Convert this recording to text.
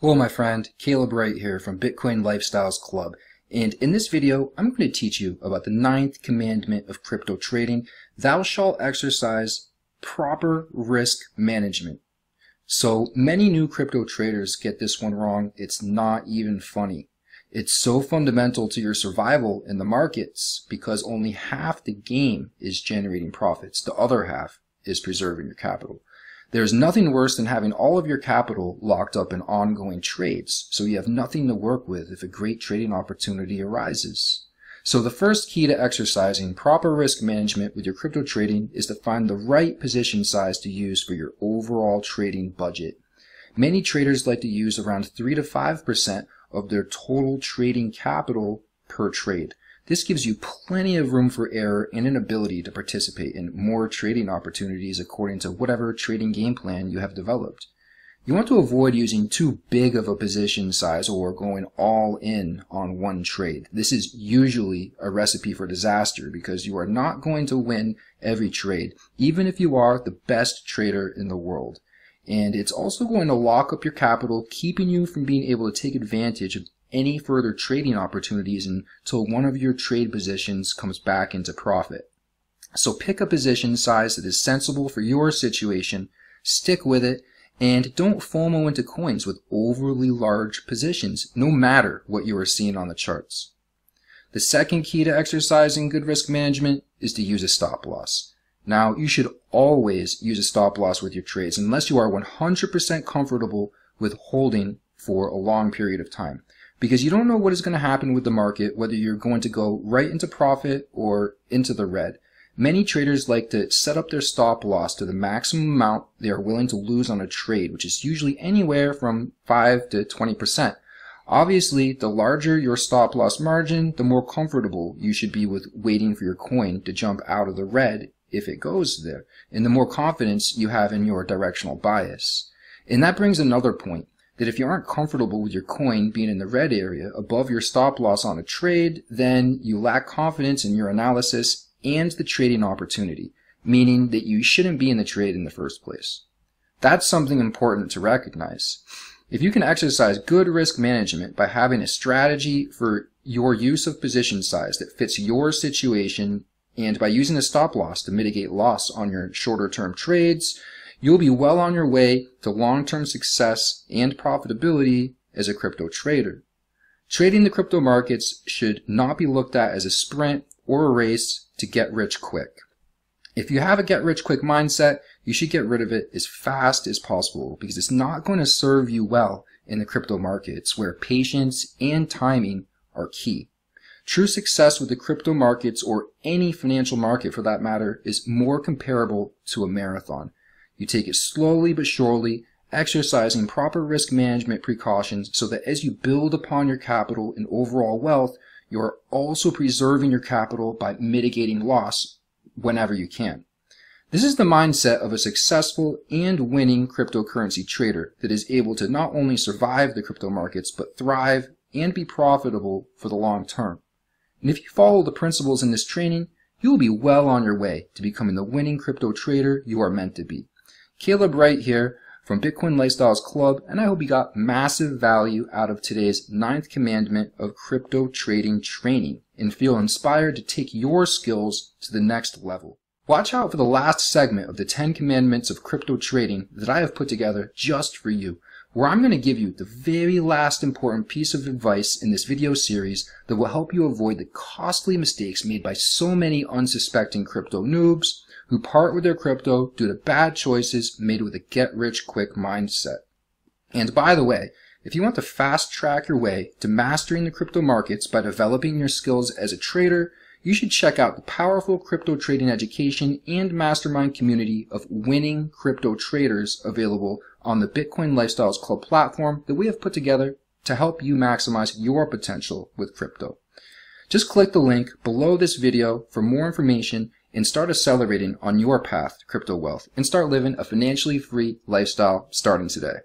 Hello my friend, Caleb Wright here from Bitcoin Lifestyles Club. And in this video, I'm going to teach you about the ninth commandment of crypto trading. Thou shalt exercise proper risk management. So many new crypto traders get this one wrong. It's not even funny. It's so fundamental to your survival in the markets because only half the game is generating profits. The other half is preserving your capital. There's nothing worse than having all of your capital locked up in ongoing trades, so you have nothing to work with if a great trading opportunity arises. So the first key to exercising proper risk management with your crypto trading is to find the right position size to use for your overall trading budget. Many traders like to use around 3 to 5% of their total trading capital per trade. This gives you plenty of room for error and an ability to participate in more trading opportunities according to whatever trading game plan you have developed. You want to avoid using too big of a position size or going all in on one trade. This is usually a recipe for disaster because you are not going to win every trade, even if you are the best trader in the world. And it's also going to lock up your capital, keeping you from being able to take advantage of any further trading opportunities until one of your trade positions comes back into profit. So pick a position size that is sensible for your situation, stick with it, and don't FOMO into coins with overly large positions, no matter what you are seeing on the charts. The second key to exercising good risk management is to use a stop loss. Now, you should always use a stop loss with your trades unless you are 100% comfortable with holding for a long period of time because you don't know what is going to happen with the market, whether you're going to go right into profit or into the red. Many traders like to set up their stop loss to the maximum amount they are willing to lose on a trade, which is usually anywhere from 5 to 20%. Obviously, the larger your stop loss margin, the more comfortable you should be with waiting for your coin to jump out of the red if it goes there, and the more confidence you have in your directional bias. And that brings another point that if you aren't comfortable with your coin being in the red area above your stop loss on a trade, then you lack confidence in your analysis and the trading opportunity, meaning that you shouldn't be in the trade in the first place. That's something important to recognize. If you can exercise good risk management by having a strategy for your use of position size that fits your situation and by using a stop loss to mitigate loss on your shorter term trades, you'll be well on your way to long-term success and profitability as a crypto trader. Trading the crypto markets should not be looked at as a sprint or a race to get rich quick. If you have a get rich quick mindset, you should get rid of it as fast as possible because it's not going to serve you well in the crypto markets where patience and timing are key. True success with the crypto markets or any financial market for that matter is more comparable to a marathon. You take it slowly but surely, exercising proper risk management precautions so that as you build upon your capital and overall wealth, you are also preserving your capital by mitigating loss whenever you can. This is the mindset of a successful and winning cryptocurrency trader that is able to not only survive the crypto markets, but thrive and be profitable for the long term. And if you follow the principles in this training, you will be well on your way to becoming the winning crypto trader you are meant to be. Caleb Wright here from Bitcoin Lifestyles Club, and I hope you got massive value out of today's ninth commandment of crypto trading training and feel inspired to take your skills to the next level. Watch out for the last segment of the 10 commandments of crypto trading that I have put together just for you, where I'm going to give you the very last important piece of advice in this video series that will help you avoid the costly mistakes made by so many unsuspecting crypto noobs who part with their crypto due to bad choices made with a get rich quick mindset. And by the way, if you want to fast track your way to mastering the crypto markets by developing your skills as a trader, you should check out the powerful crypto trading education and mastermind community of winning crypto traders available on the Bitcoin Lifestyles Club platform that we have put together to help you maximize your potential with crypto. Just click the link below this video for more information and start accelerating on your path to crypto wealth and start living a financially free lifestyle starting today.